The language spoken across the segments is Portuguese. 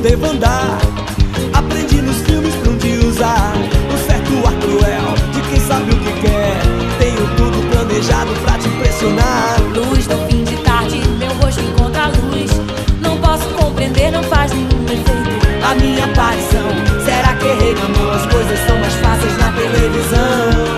devo andar. Aprendi nos filmes pra onde usar o certo ar cruel de quem sabe o que quer. Tenho tudo planejado pra te impressionar. Luz do fim de tarde, meu rosto encontra a luz. Não posso compreender, não faz nenhum efeito. A minha aparição, será que errei na mão? As coisas são mais fáceis na televisão.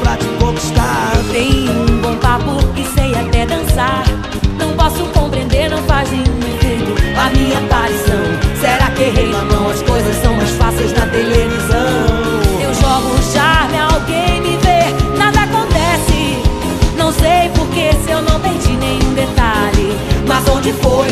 Pra te conquistar. Tenho um bom papo e sei até dançar. Não posso compreender, não faz nenhum efeito. A minha aparição, será que errei na mão? As coisas são mais fáceis na televisão. Eu jogo charme, alguém me vê, nada acontece. Não sei porquê, se eu não perdi nenhum detalhe. Mas onde foi